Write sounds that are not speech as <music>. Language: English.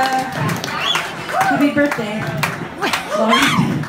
Happy birthday. <laughs>